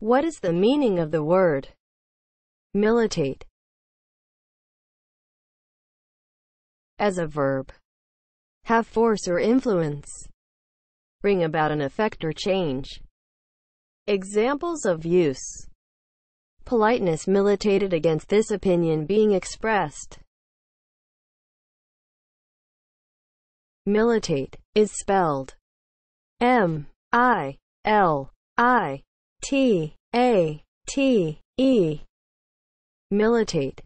What is the meaning of the word militate as a verb? Have force or influence. Bring about an effect or change. Examples of use. Politeness militated against this opinion being expressed. Militate is spelled M I L I T A T E. Militate